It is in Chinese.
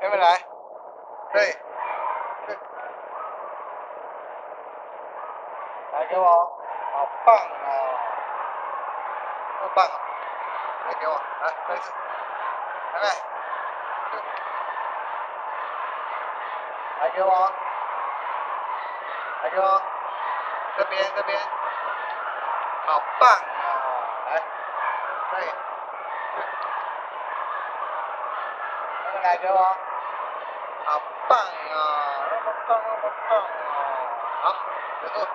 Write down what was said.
妹妹来，对，对，来给我，好棒哦，那么棒。啊！来给我，来再一次，妹妹，来给我，来给我，这边这边，好棒啊！来，对，妹来给我，好棒啊！那么棒，那么棒啊！好，别动。